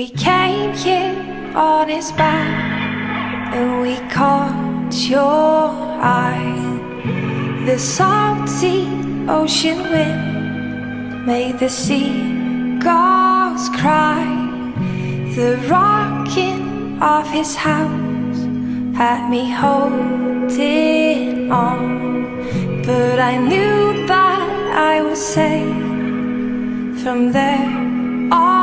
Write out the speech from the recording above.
We came here on his back and we caught your eye. The salty ocean wind made the seagulls cry. The rocking of his house had me holding on, but I knew that I was safe from there on.